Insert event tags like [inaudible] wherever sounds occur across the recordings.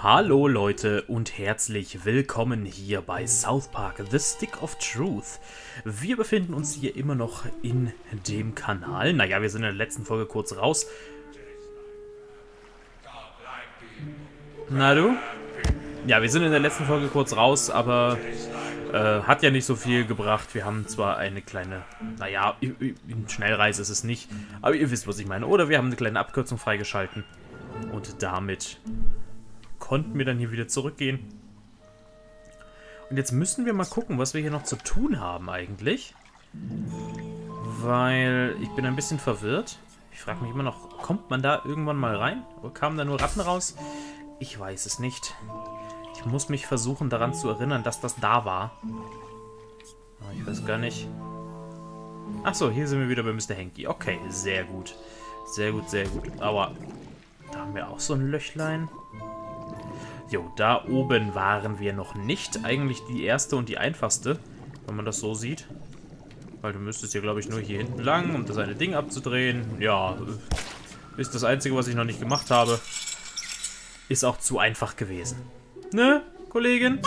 Hallo Leute und herzlich willkommen hier bei South Park The Stick of Truth. Wir befinden uns hier immer noch in dem Kanal. Naja, wir sind in der letzten Folge kurz raus. Na du? Ja, wir sind in der letzten Folge kurz raus, aber äh, hat ja nicht so viel gebracht. Wir haben zwar eine kleine, naja, Schnellreise ist es nicht, aber ihr wisst, was ich meine. Oder wir haben eine kleine Abkürzung freigeschalten und damit konnten wir dann hier wieder zurückgehen. Und jetzt müssen wir mal gucken, was wir hier noch zu tun haben eigentlich. Weil ich bin ein bisschen verwirrt. Ich frage mich immer noch, kommt man da irgendwann mal rein? Oder kamen da nur Ratten raus? Ich weiß es nicht. Ich muss mich versuchen daran zu erinnern, dass das da war. Oh, ich weiß gar nicht. Achso, hier sind wir wieder bei Mr. Henky. Okay, sehr gut. Sehr gut, sehr gut. Aber da haben wir auch so ein Löchlein. Jo, da oben waren wir noch nicht. Eigentlich die erste und die einfachste, wenn man das so sieht. Weil du müsstest hier, glaube ich, nur hier hinten lang, um das eine Ding abzudrehen. Ja, ist das Einzige, was ich noch nicht gemacht habe. Ist auch zu einfach gewesen. Ne, Kollegin?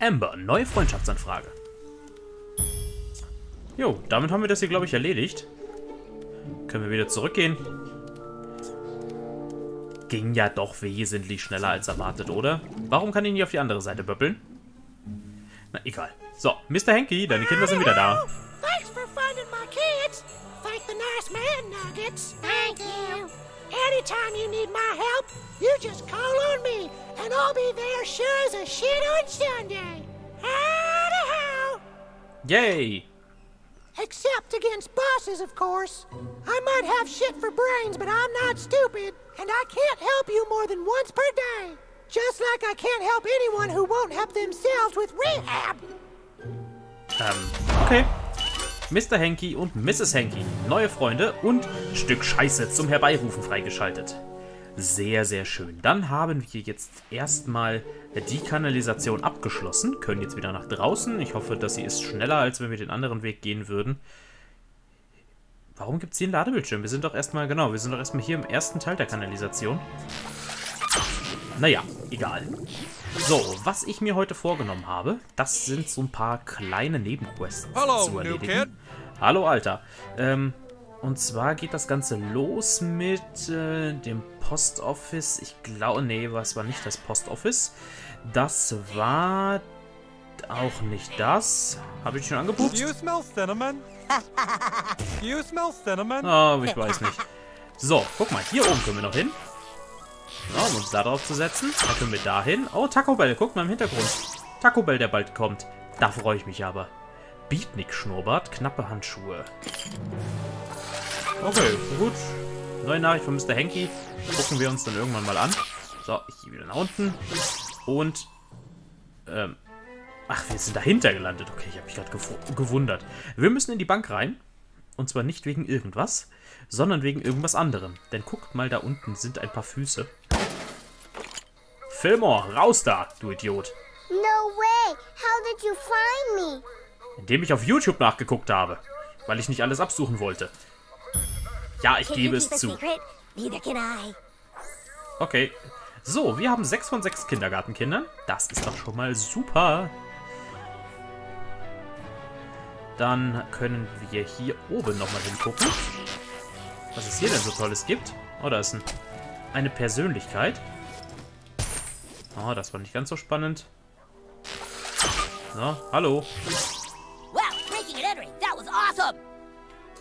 Amber, neue Freundschaftsanfrage. Jo, damit haben wir das hier, glaube ich, erledigt. Können wir wieder zurückgehen? Ging ja doch wesentlich schneller als erwartet, oder? Warum kann ich nicht auf die andere Seite böppeln? Na, egal. So, Mr. Henky, deine Kinder sind wieder da. Thanks for finding my kids. Thank the nice man, Nuggets. Thank you. Anytime you need my help, you just call on me, and I'll be there sure as a shit on Sunday. Howdy-how. Yay. Except against bosses, of course. I might have shit for brains, but I'm not stupid. And I can't help you more than once per day. Just like I can't help anyone who won't help themselves with rehab. Ähm, okay. Mr. Henky und Mrs. Henky, neue Freunde und Stück Scheiße zum Herbeirufen freigeschaltet. Sehr, sehr schön. Dann haben wir jetzt erstmal die Kanalisation abgeschlossen. Können jetzt wieder nach draußen. Ich hoffe, dass sie ist schneller, als wenn wir den anderen Weg gehen würden. Warum gibt es hier einen Ladebildschirm? Wir sind doch erstmal, genau, wir sind doch erstmal hier im ersten Teil der Kanalisation. Naja, egal. So, was ich mir heute vorgenommen habe, das sind so ein paar kleine Nebenquests Hello, zu erledigen. Hallo, Alter. Ähm, und zwar geht das Ganze los mit äh, dem Post Office. Ich glaube, nee, was war nicht das Post Office. Das war auch nicht das. Habe ich schon angepupst? You smell cinnamon? [laughs] you smell cinnamon? Oh, ich weiß nicht. So, guck mal, hier oben können wir noch hin. Ja, um uns da drauf zu setzen. Da können wir da hin. Oh, Taco Bell, guck mal im Hintergrund. Taco Bell, der bald kommt. Da freue ich mich aber. Beatnik-Schnurrbart, knappe Handschuhe. Okay, gut. Neue Nachricht von Mr. Henky. Gucken wir uns dann irgendwann mal an. So, ich gehe wieder nach unten. Und, ähm, ach, wir sind dahinter gelandet. Okay, ich habe mich gerade gew gewundert. Wir müssen in die Bank rein. Und zwar nicht wegen irgendwas, sondern wegen irgendwas anderem. Denn guckt mal, da unten sind ein paar Füße. Fillmore, raus da, du Idiot. No way. How did you find me? Indem ich auf YouTube nachgeguckt habe. Weil ich nicht alles absuchen wollte. Ja, ich gebe es zu. Okay. So, wir haben sechs von sechs Kindergartenkindern. Das ist doch schon mal super. Dann können wir hier oben nochmal hingucken. Was es hier denn so Tolles gibt. Oh, da ist ein, eine Persönlichkeit. Oh, das war nicht ganz so spannend. So, hallo.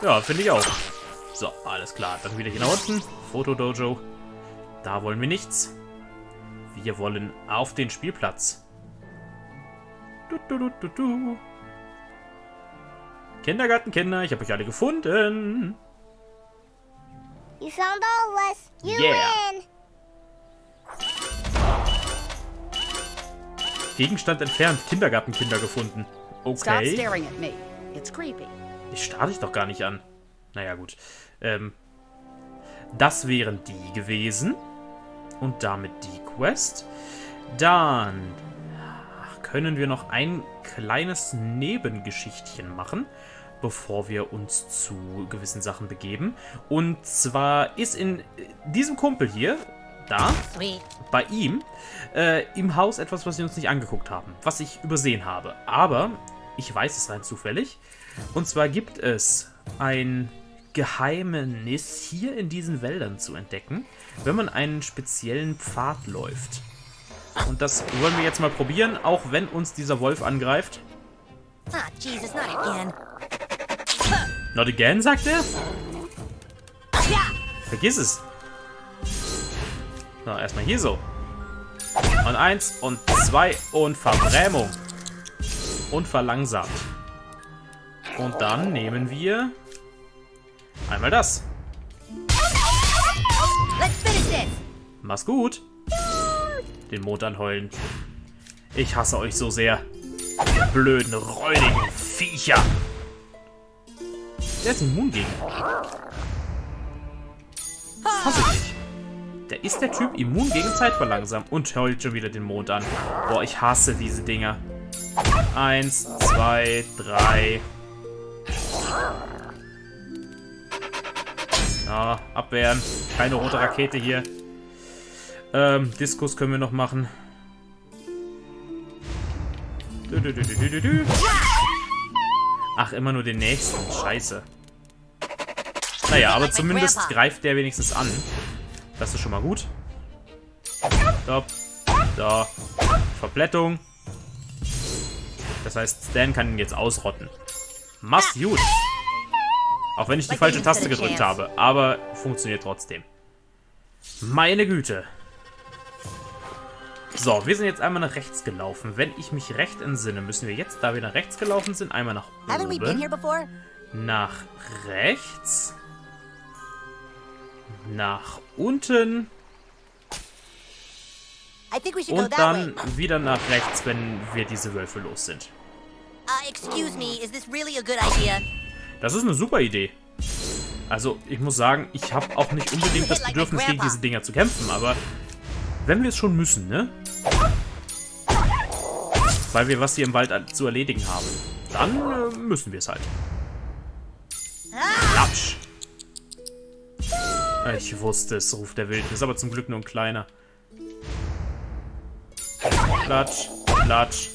Ja, finde ich auch. So, alles klar. Dann wieder hier nach unten. Fotodojo. Da wollen wir nichts. Wir wollen auf den Spielplatz. Du, du, du, du, du. Kindergartenkinder, ich habe euch alle gefunden. You found all us. You yeah. win. Gegenstand entfernt. Kindergartenkinder gefunden. Okay. Ich starre dich doch gar nicht an. Naja, gut. Ähm, das wären die gewesen. Und damit die Quest. Dann können wir noch ein kleines Nebengeschichtchen machen. bevor wir uns zu gewissen Sachen begeben. Und zwar ist in diesem Kumpel hier, da, bei ihm, äh, im Haus etwas, was wir uns nicht angeguckt haben, was ich übersehen habe. Aber ich weiß es rein zufällig. Und zwar gibt es ein Geheimnis hier in diesen Wäldern zu entdecken, wenn man einen speziellen Pfad läuft. Und das wollen wir jetzt mal probieren, auch wenn uns dieser Wolf angreift. Ah, Jesus, not again. Not again, sagt er? Ja! Vergiss es. So, erstmal hier so. Und eins und zwei und Verbrämung. Und verlangsamt. Und dann nehmen wir einmal das. Mach's gut. Den Mond anheulen. Ich hasse euch so sehr. Ihr blöden, räudigen Viecher. Der ist immun gegen. Hasse dich. Der ist der Typ immun gegen Zeitverlangsam und heult schon wieder den Mond an. Boah, ich hasse diese Dinger. Eins, zwei, drei. Ja, abwehren. Keine rote Rakete hier. Ähm, Diskus können wir noch machen. Dü, dü, dü. Ach, immer nur den nächsten. Scheiße. Naja, aber zumindest greift der wenigstens an. Das ist schon mal gut. Stopp. So. Verblättung. Das heißt, Stan kann ihn jetzt ausrotten. Mach's gut. Auch wenn ich die falsche Taste gedrückt habe. Aber funktioniert trotzdem. Meine Güte. So, wir sind jetzt einmal nach rechts gelaufen. Wenn ich mich recht entsinne, müssen wir jetzt, da wir nach rechts gelaufen sind, einmal nach oben, nach rechts, nach unten und dann wieder nach rechts, wenn wir diese Wölfe los sind. Uh, excuse me, is this really a good idea? Das ist eine super Idee. Also, ich muss sagen, ich habe auch nicht unbedingt das Bedürfnis, gegen diese Dinger zu kämpfen, aber wenn wir es schon müssen, ne? Weil wir was hier im Wald zu erledigen haben, dann äh, müssen wir es halt. Klatsch! Ich wusste es, ruft der Wildnis, aber zum Glück nur ein kleiner. Klatsch, klatsch.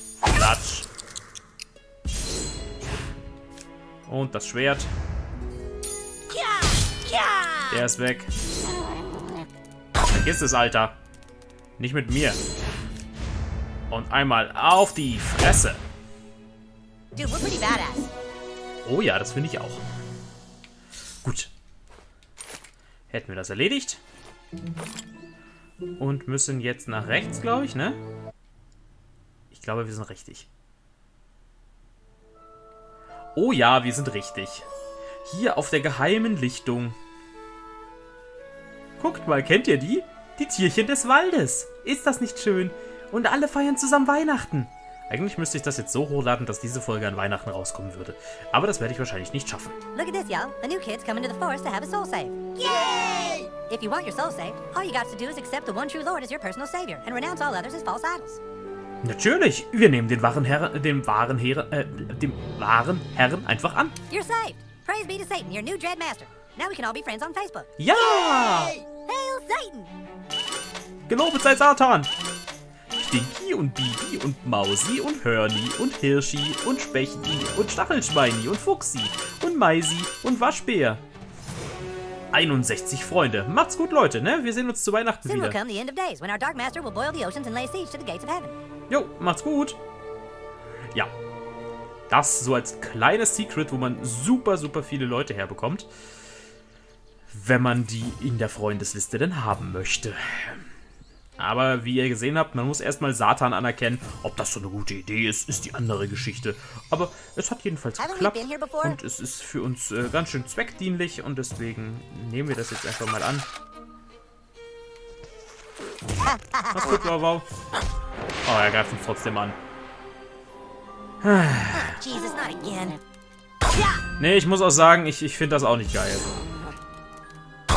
Und das Schwert. Ja! Ja! Der ist weg. Vergiss es, Alter. Nicht mit mir. Und einmal auf die Fresse. Oh ja, das finde ich auch. Gut. Hätten wir das erledigt. Und müssen jetzt nach rechts, glaube ich, ne? Ich glaube, wir sind richtig. Oh ja, wir sind richtig. Hier auf der geheimen Lichtung. Guckt mal, kennt ihr die? Die Tierchen des Waldes. Ist das nicht schön? Und alle feiern zusammen Weihnachten. Eigentlich müsste ich das jetzt so hochladen, dass diese Folge an Weihnachten rauskommen würde. Aber das werde ich wahrscheinlich nicht schaffen. Look at this, y'all. The new kid's coming to the forest to have his soul saved. Yay! If you want your soul saved, all you got to do is accept the one true Lord as your personal savior and renounce all others as false idols. Natürlich, wir nehmen den wahren Herren, den wahren Herren, äh, dem wahren Herren einfach an. You're saved. Praise be to Satan, your new dread master. Now we can all be friends on Facebook. Ja! Hail Satan! Gelobet sei Satan! Stinky und Bibi und Mausi und Hörni und Hirschi und Spechti und Stachelschweini und Fuchsi und Maisi und Waschbär. 61 Freunde. Macht's gut, Leute, ne? Wir sehen uns zu Weihnachten Soon will wieder. come the end of days when our dark master will boil the oceans and lay siege to the gates of heaven. Jo, macht's gut. Ja. Das so als kleines Secret, wo man super, super viele Leute herbekommt. Wenn man die in der Freundesliste denn haben möchte. Aber wie ihr gesehen habt, man muss erstmal Satan anerkennen. Ob das so eine gute Idee ist, ist die andere Geschichte. Aber es hat jedenfalls geklappt. Und es ist für uns äh, ganz schön zweckdienlich. Und deswegen nehmen wir das jetzt einfach mal an. Mach's gut, wow. Oh, er greift uns trotzdem an. Nee, ich muss auch sagen, ich, ich finde das auch nicht geil. Oh.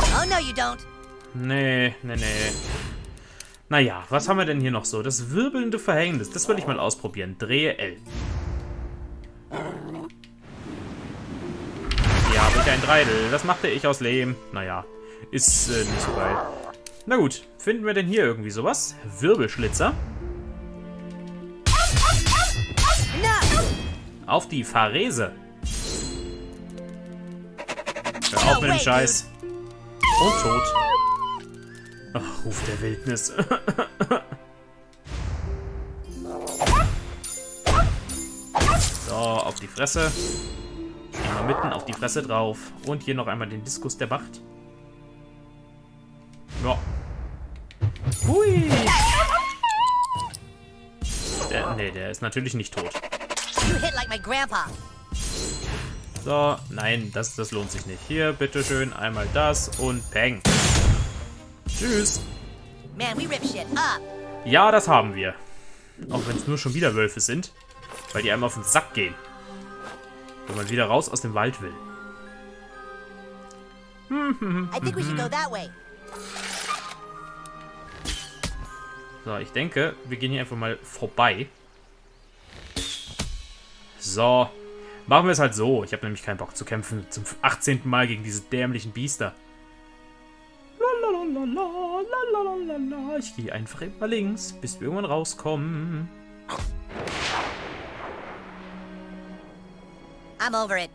Nee, nee, nee. Naja, was haben wir denn hier noch so? Das wirbelnde Verhängnis. Das will ich mal ausprobieren. Drehe L. ich ein Dreidel. Das machte ich aus Lehm. Naja, ist äh, nicht so geil. Na gut, finden wir denn hier irgendwie sowas? Wirbelschlitzer. Auf die Farese. Hör auf mit dem Scheiß. Und tot. Ach, Ruf der Wildnis. so, auf die Fresse. Einmal mitten auf die Fresse drauf. Und hier noch einmal den Diskus der Macht. Ja. Hui. Der, nee, der ist natürlich nicht tot. So, nein, das, das lohnt sich nicht. Hier, bitteschön, einmal das und Peng. Tschüss. Man, we rip shit up. Ja, das haben wir. Auch wenn es nur schon wieder Wölfe sind. Weil die einem auf den Sack gehen. Wenn man wieder raus aus dem Wald will. I think we should go that way. [laughs] So, ich denke, wir gehen hier einfach mal vorbei. So. Machen wir es halt so. Ich habe nämlich keinen Bock zu kämpfen. Zum 18. Mal gegen diese dämlichen Biester. Ich gehe einfach immer links, bis wir irgendwann rauskommen. I'm over it.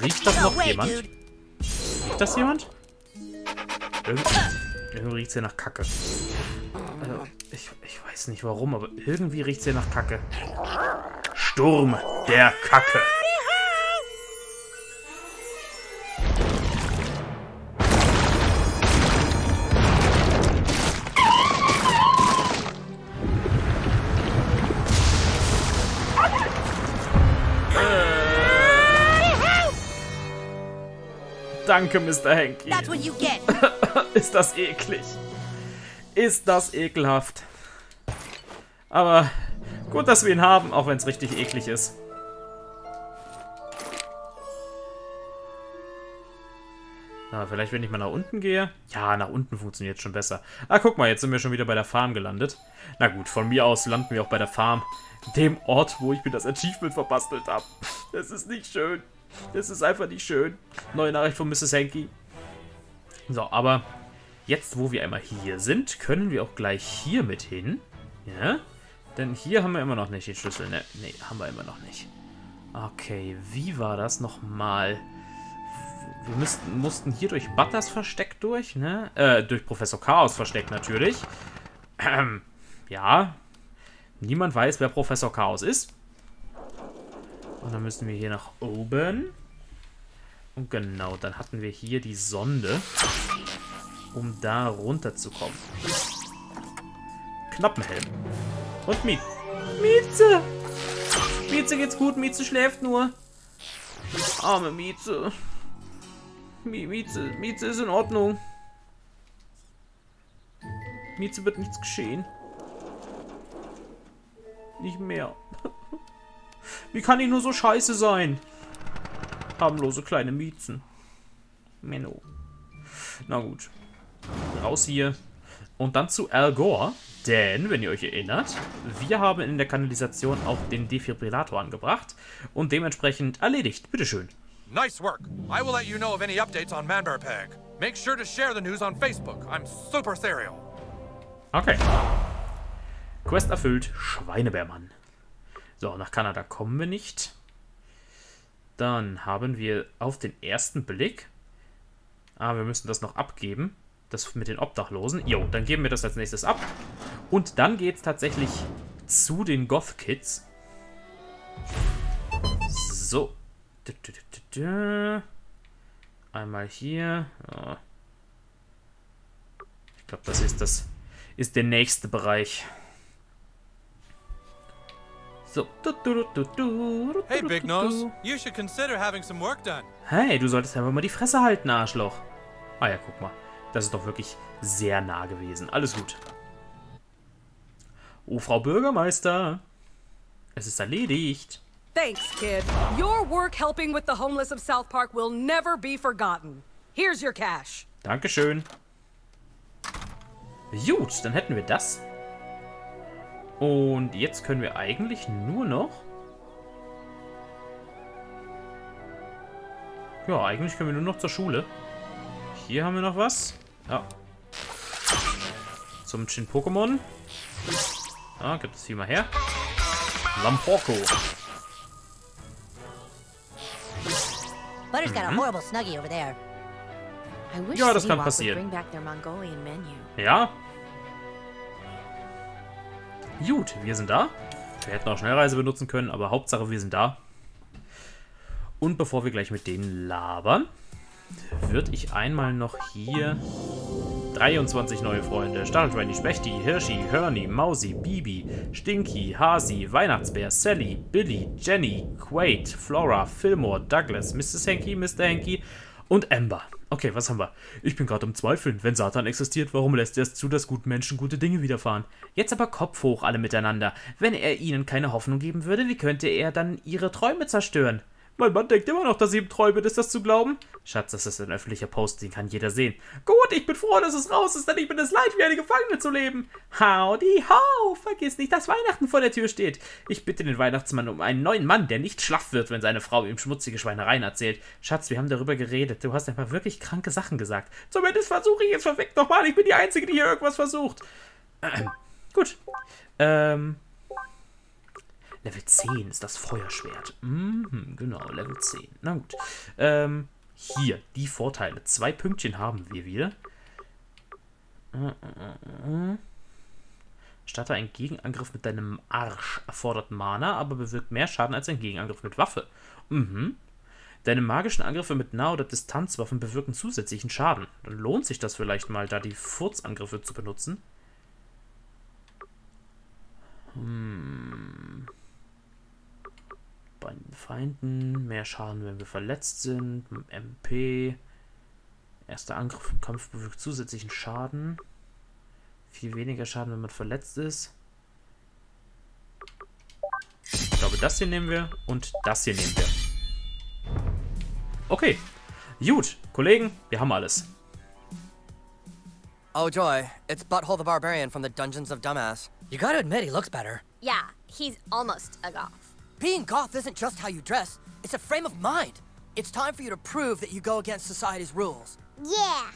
Riecht das No noch jemand? Riecht das jemand? Irgendwie, irgendwie riecht es ja nach Kacke. Also, ich, ich weiß nicht warum, aber irgendwie riecht es ja nach Kacke. Sturm der Kacke. Danke, Mr. Hanky. [laughs] Ist das eklig. Ist das ekelhaft. Aber gut, dass wir ihn haben, auch wenn es richtig eklig ist. Na, vielleicht, wenn ich mal nach unten gehe. Ja, nach unten funktioniert schon besser. Ah, guck mal, jetzt sind wir schon wieder bei der Farm gelandet. Na gut, von mir aus landen wir auch bei der Farm. Dem Ort, wo ich mir das Achievement verbastelt habe. Das [laughs] ist nicht schön. Das ist einfach nicht schön. Neue Nachricht von Mrs. Hanky. So, aber jetzt, wo wir einmal hier sind, können wir auch gleich hier mit hin. Ja? Denn hier haben wir immer noch nicht den Schlüssel. Ne, nee, haben wir immer noch nicht. Okay, wie war das nochmal? Wir müssten, mussten hier durch Butters Versteck durch, ne? Äh, durch Professor Chaos Versteck natürlich. Ähm, [clears throat] ja. Niemand weiß, wer Professor Chaos ist. Und dann müssen wir hier nach oben. Und genau, dann hatten wir hier die Sonde, um da runterzukommen. Knappenhelm. Und Miet. Mieze! Mieze geht's gut, Mieze schläft nur. Arme Mieze. Mi Mieze, Mieze ist in Ordnung. Mieze wird nichts geschehen. Nicht mehr. [laughs] Wie kann die nur so scheiße sein? Harmlose kleine Miezen. Menno. Na gut. Raus hier. Und dann zu Al Gore. Denn, wenn ihr euch erinnert, wir haben in der Kanalisation auch den Defibrillator angebracht. Und dementsprechend erledigt. Bitteschön. Nice work. I will let you know of any updates on Manberpeg. Make sure to share the news on Facebook. I'm super serial. Okay. Quest erfüllt. Schweinebärmann. So, nach Kanada kommen wir nicht. Dann haben wir auf den ersten Blick. Ah, wir müssen das noch abgeben. Das mit den Obdachlosen. Jo, dann geben wir das als nächstes ab. Und dann geht es tatsächlich zu den. So. Du, du, du. Einmal hier. Ich glaube, das ist das ist der nächste Bereich. So. Du, du, du, du, du, Hey, du, Big du, Nose. du. You should consider having some work done. Hey, du solltest einfach mal die Fresse halten, Arschloch. Ah ja, guck mal. Das ist doch wirklich sehr nah gewesen. Alles gut. Oh, Frau Bürgermeister. Es ist erledigt. Thanks, kid. Your work helping with the homeless of South Park will never be forgotten. Here's your cash. Dankeschön. Gut, dann hätten wir das. Und jetzt können wir eigentlich nur noch... Ja, eigentlich können wir nur noch zur Schule. Hier haben wir noch was. Ja. Zum Chin-Pokémon. Ah, gibt es hier mal her. Lamporco. Butter's got a horrible snuggie over there. I wish Ja, das kann passieren. bring back their Mongolian menu. Ja. Gut, wir sind da. Wir hätten auch Schnellreise benutzen können, aber Hauptsache wir sind da. Und bevor wir gleich mit denen labern, würde ich einmal noch hier 23 neue Freunde. Stachelschweini, Spechti, Hirschi, Hörni, Mausi, Bibi, Stinky, Hasi, Weihnachtsbär, Sally, Billy, Jenny, Quaid, Flora, Fillmore, Douglas, Mrs. Hanky, Mr. Hanky und Amber. Okay, was haben wir? Ich bin gerade am Zweifeln. Wenn Satan existiert, warum lässt er es zu, dass guten Menschen gute Dinge widerfahren? Jetzt aber Kopf hoch alle miteinander. Wenn er ihnen keine Hoffnung geben würde, wie könnte er dann ihre Träume zerstören? Mein Mann denkt immer noch, dass ich ihm treu bin. Ist das zu glauben? Schatz, das ist ein öffentlicher Post, den kann jeder sehen. Gut, ich bin froh, dass es raus ist, denn ich bin es leid, wie eine Gefangene zu leben. Howdy ho! Vergiss nicht, dass Weihnachten vor der Tür steht. Ich bitte den Weihnachtsmann um einen neuen Mann, der nicht schlaff wird, wenn seine Frau ihm schmutzige Schweinereien erzählt. Schatz, wir haben darüber geredet. Du hast ein paar wirklich kranke Sachen gesagt. Zumindest versuche ich es verfickt nochmal. Ich bin die Einzige, die hier irgendwas versucht. Ähm, gut. Ähm, Level 10 ist das Feuerschwert. Mhm, genau, Level 10. Na gut. Ähm, hier, die Vorteile. Zwei Pünktchen haben wir wieder. Äh, äh, äh. Starte ein Gegenangriff mit deinem Arsch. Erfordert Mana, aber bewirkt mehr Schaden als ein Gegenangriff mit Waffe. Mhm. Deine magischen Angriffe mit Nah- oder Distanzwaffen bewirken zusätzlichen Schaden. Dann lohnt sich das vielleicht mal, da die Furzangriffe zu benutzen. Bei den Feinden, mehr Schaden, wenn wir verletzt sind, MP, erster Angriff im Kampf bewirkt zusätzlichen Schaden, viel weniger Schaden, wenn man verletzt ist. Ich glaube, das hier nehmen wir und das hier nehmen wir. Okay, gut, Kollegen, wir haben alles. Oh joy, it's Butthole the Barbarian from the Dungeons of Dumbass. You gotta admit, he looks better. Yeah, he's almost a goth. Being goth isn't just how you dress, it's a frame of mind. It's time for you to prove that you go against society's rules. Yeah.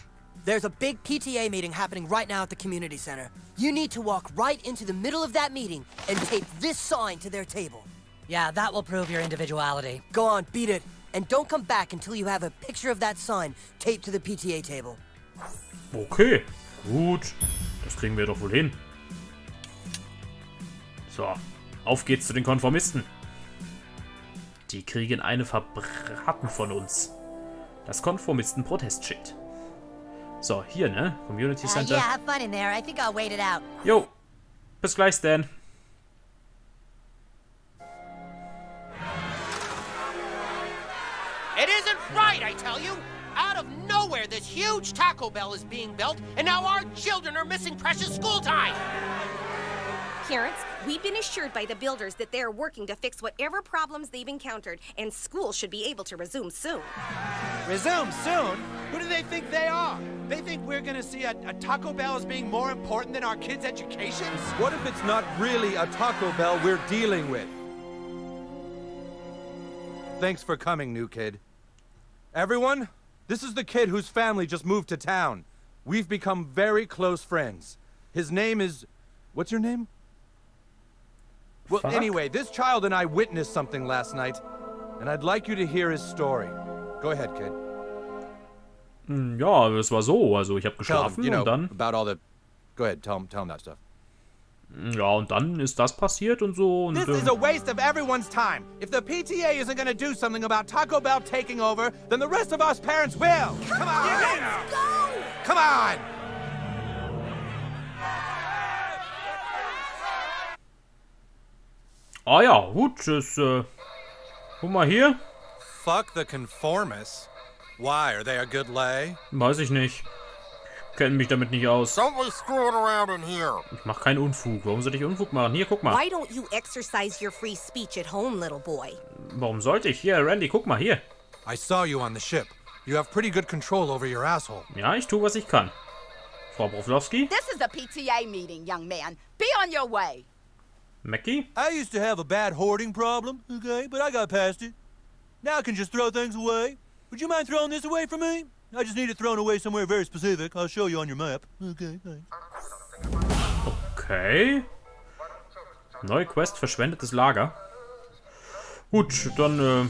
There's a big PTA meeting happening right now at the community center. You need to walk right into the middle of that meeting and tape this sign to their table. Yeah, that will prove your individuality. Go on, beat it. And don't come back until you have a picture of that sign taped to the PTA table. Okay, gut. Das kriegen wir doch wohl hin. So, auf geht's zu den Konformisten. Die kriegen eine verbraten von uns. Das Konformisten-Protestschild. So, hier, ne? Community Uh, Center. yeah, have fun in there. I think I'll wait it out. Jo, bis gleich, Stan. It isn't right, I tell you! Out of nowhere, this huge Taco Bell is being built, and now our children are missing precious school time! Parents, we've been assured by the builders that they're working to fix whatever problems they've encountered, and school should be able to resume soon. Resume soon? Who do they think they are? They think we're gonna see a, a Taco Bell as being more important than our kids' educations? What if it's not really a Taco Bell we're dealing with? Thanks for coming, new kid. Everyone, this is the kid whose family just moved to town. We've become very close friends. His name is. What's your name? Well, Fuck. anyway, this child and I witnessed something last night, and I'd like you to hear his story. Go ahead, kid. Hm, Ja, es war so. Also, ich habe Tell geschlafen him, you know, und dann. about all the. Go ahead, tell him, tell him that stuff. Mm, ja, und dann ist das passiert und so. Und, This is ähm, a waste of everyone's time. If the PTA isn't gonna do something about Taco Bell taking over, then the rest of us parents will. Come, on! Let's go! Come on! Ah ja, gut, das, äh, guck mal hier. Fuck the conformists. Why? Are they a good lay? Weiß ich nicht. Kenne mich damit nicht aus. Don't be screwing around in here! Ich mach keinen Unfug. Warum soll ich Unfug machen? Hier, guck mal. Why don't you exercise your free speech at home, little boy? Warum sollte ich? Hier, Randy, guck mal, hier. I saw you on the ship. You have pretty good control over your asshole. Ja, ich tue, was ich kann. Frau Broflowski? This is a PTA meeting, young man. Be on your way. Mackie? I used to have a bad hoarding problem, okay, but I got past it. Now I can just throw things away. Would you mind throwing this away for me? I just need it thrown away somewhere very specific. I'll show you on your map. Okay, thanks. Okay. Neue Quest, verschwendetes Lager. Gut, dann, äh,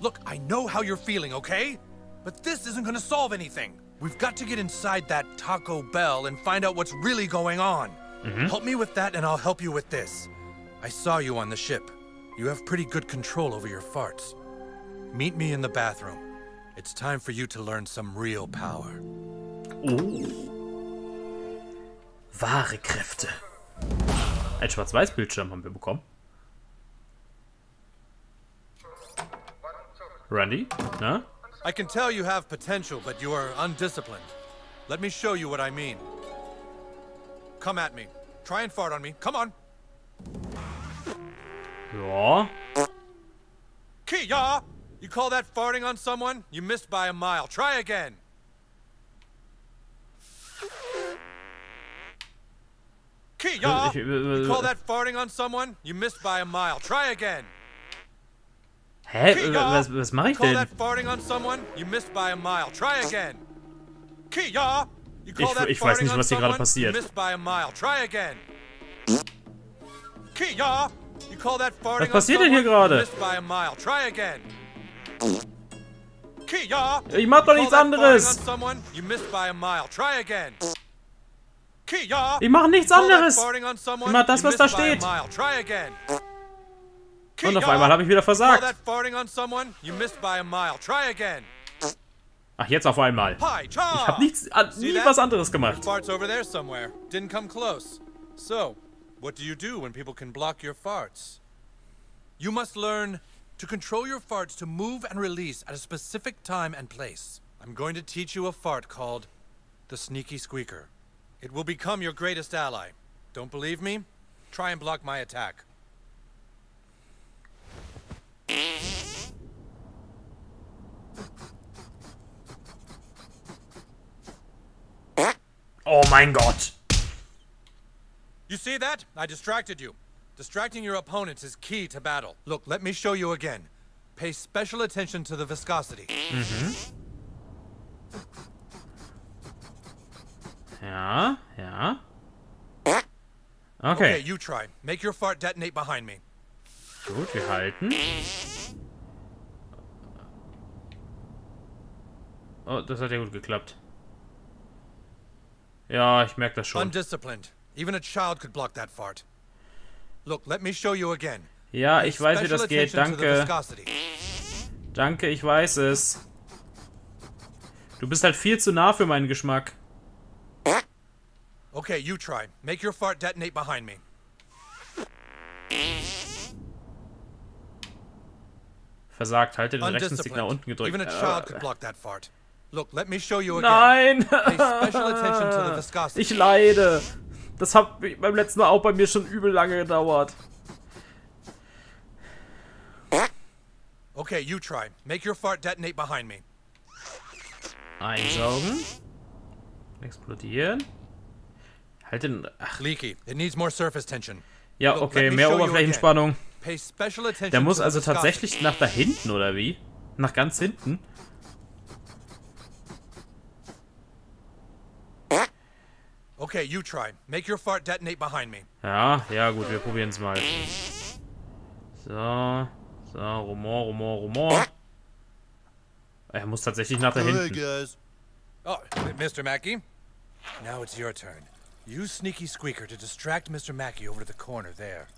Look, I know how you're feeling, okay? But this isn't gonna solve anything. We've got to get inside that Taco Bell and find out what's really going on. Mm-hmm. Help me with that, and I'll help you with this. I saw you on the ship. You have pretty good control over your farts. Meet me in the bathroom. It's time for you to learn some real power. wahre Kräfte. Ein Schwarz-Weiß-Bildschirm haben wir bekommen. Randy? Na? I can tell you have potential, but you are undisciplined. Let me show you what I mean. Come at me. Try and fart on me. Come on. Ja. Kia! You call that farting on someone? You missed by a mile. Try again. Kia! [laughs] You call that farting on someone? You missed by a mile. Try again. Hä? Kia! Was, was mache You ich call that farting on someone? You missed by a mile. Try again. Kia! Ich- ich weiß nicht, was hier gerade passiert. Was passiert denn hier gerade? Ich mach doch nichts anderes. Ich mache nichts anderes. Ich mach das, was da steht. Und auf einmal habe ich wieder versagt. Ach, jetzt auf einmal. Ich habe nichts, ah, nie was anderes gemacht. Farts over there somewhere. Didn't come close. So, what do you do when people can block your farts? You must learn to control your farts to move and release at a specific time and place. I'm going to teach you a fart called the Sneaky Squeaker. It will become your greatest ally. Don't believe me? Try and block my attack. Oh mein Gott. You see that? I distracted you. Distracting your opponents is key to battle. Look, let me show you again. Pay special attention to the viscosity. Mm-hmm. Ja, yeah. Okay, Okay, you try. Make your fart detonate behind me. gut, wir halten. Oh, das hat ja gut geklappt. Ja, ich merke das schon. Undisciplined. Even a child could block that fart. Look, let me show you again. Ja, ich weiß, wie das geht. Danke. Danke, ich weiß es. Du bist halt viel zu nah für meinen Geschmack. Okay, you try. Make your fart detonate behind me. Versagt, halte den rechten Stick nach unten gedrückt. Even a child could block that fart. Look, let me show you again. Nein! Ich leide. Das hat beim letzten Mal auch bei mir schon übel lange gedauert. Okay, you try. Make your fart detonate behind me. Einsaugen. Explodieren. Halt den. Ach, Leaky. It needs more surface tension. ja, okay, mehr Oberflächenspannung. Der muss also tatsächlich nach da hinten, oder wie? Nach ganz hinten? Okay, you try. Make your fart detonate behind me. Ja, ja, gut, wir probieren es mal. So. So, Rumor, Rumor, Rumor. Er muss tatsächlich nach da Hey, hinten. guys. Oh, Mr. Mackey. Now it's your turn. Use Sneaky Squeaker to distract Mr. Mackey over to the corner there.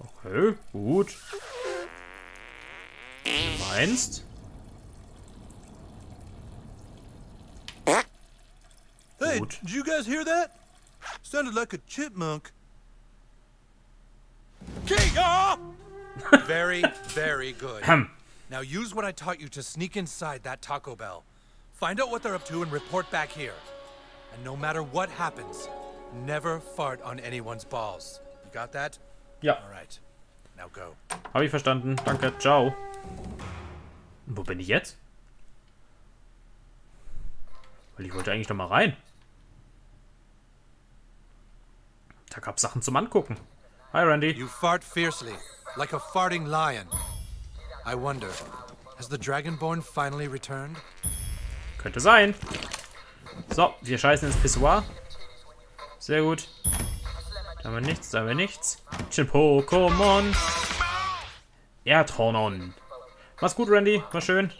Okay, gut. Du meinst? Hey, did you guys hear that? Sounded like a chipmunk. Kia! [laughs] very, very good. Now use what I taught you to sneak inside that Taco Bell. Find out what they're up to and report back here. And no matter what happens, never fart on anyone's balls. You got that? Ja, All right. Now go. habe ich verstanden. Danke, ciao. Und Wo bin ich jetzt? Weil ich wollte eigentlich noch mal rein. Da gab's Sachen zum Angucken. Hi, Randy. You fart fiercely, like a farting lion. I wonder, has the Dragonborn finally returned? Könnte sein. So, wir scheißen ins Pissoir. Sehr gut. Da haben wir nichts, da haben wir nichts. Pokémon. Erdhornon. Mach's gut, Randy. War schön.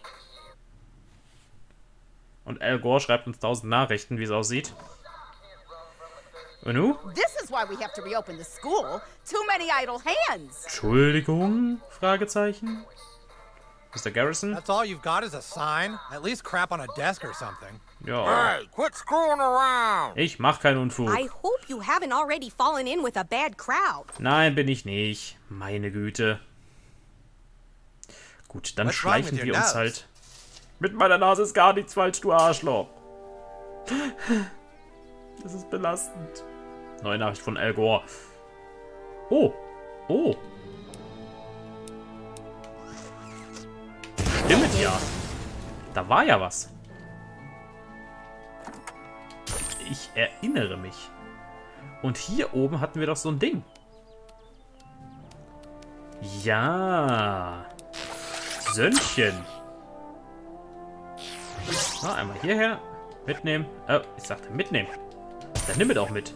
Und Al Gore schreibt uns tausend Nachrichten, wie es aussieht. Und nu? This is why we have to reopen the school. Too many idle hands. Entschuldigung? Fragezeichen. Mr. Garrison? That's all you've got is a sign? At least crap on a desk or something. Ja. Hey, quit screwing around. Ich mach keinen Unfug. I hope you haven't already fallen in with a bad crowd. Nein, bin ich nicht. Meine Güte. Gut, dann What's schleichen wir uns nose? halt. Mit meiner Nase ist gar nichts falsch, du Arschloch. Das ist belastend. Neue Nachricht von Al Gore. Oh. Oh. Stimmt ja. Da war ja was. Ich erinnere mich. Und hier oben hatten wir doch so ein Ding. Ja. Sönnchen. Ah, einmal hierher. Mitnehmen. Äh, ich sagte mitnehmen. Dann nimm es auch mit.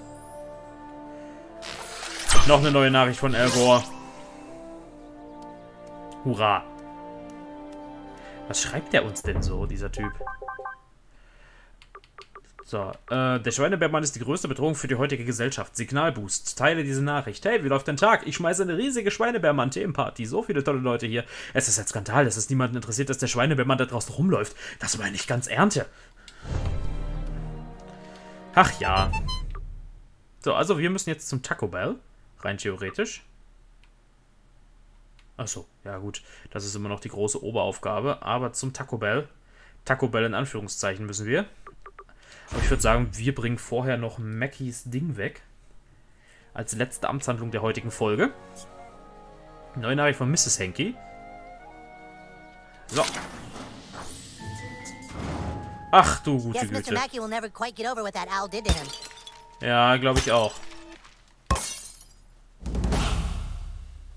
Noch eine neue Nachricht von Al Gore. Hurra. Was schreibt der uns denn so, dieser Typ? So, äh, der Schweinebärmann ist die größte Bedrohung für die heutige Gesellschaft. Signalboost. Teile diese Nachricht. Hey, wie läuft dein Tag? Ich schmeiße eine riesige Schweinebärmann-Themenparty. So viele tolle Leute hier. Es ist ein Skandal, dass es niemanden interessiert, dass der Schweinebärmann da draußen rumläuft. Das meine ich ganz ernte. Ach ja. So, also wir müssen jetzt zum Taco Bell. Rein theoretisch. Achso, ja gut. Das ist immer noch die große Oberaufgabe. Aber zum Taco Bell. Taco Bell in Anführungszeichen müssen wir. Aber ich würde sagen, wir bringen vorher noch Mackies Ding weg. Als letzte Amtshandlung der heutigen Folge. Neue Nachricht von Mrs. Henke. So. Ach du gute. Güte. Ja, glaube ich auch.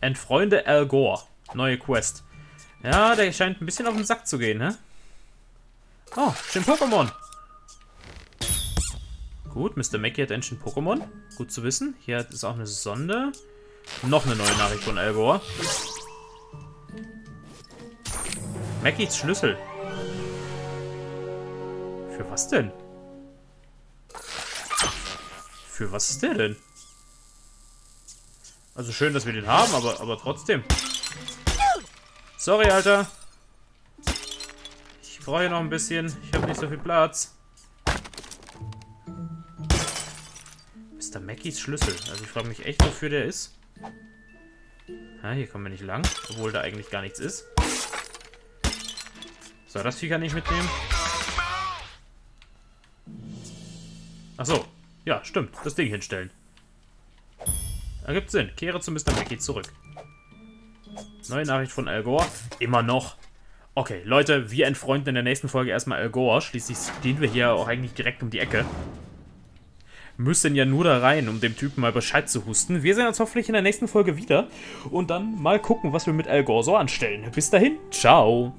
Entfreunde Al Gore. Neue Quest. Ja, der scheint ein bisschen auf den Sack zu gehen, ne? Oh, schön Pokémon. Gut, Mr. Mackey hat ein schön Pokémon. Gut zu wissen. Hier ist auch eine Sonde. Noch eine neue Nachricht von Al Gore. Mackies Schlüssel. Für was denn? Für was ist der denn? Also schön, dass wir den haben, aber, aber trotzdem. Sorry, Alter. Ich brauche noch ein bisschen. Ich habe nicht so viel Platz. Mr. Mackies Schlüssel. Also ich frage mich echt, wofür der ist. Ja, hier kommen wir nicht lang. Obwohl da eigentlich gar nichts ist. So, das Vieh kann ich mitnehmen. Ach so. Ja, stimmt. Das Ding hinstellen. Ergibt Sinn. Kehre zu Mr. Mackey zurück. Neue Nachricht von Al Gore. Immer noch. Okay, Leute, wir entfreunden in der nächsten Folge erstmal Al Gore. Schließlich stehen wir hier auch eigentlich direkt um die Ecke. Müssen ja nur da rein, um dem Typen mal Bescheid zu husten. Wir sehen uns hoffentlich in der nächsten Folge wieder. Und dann mal gucken, was wir mit Al Gore so anstellen. Bis dahin, ciao.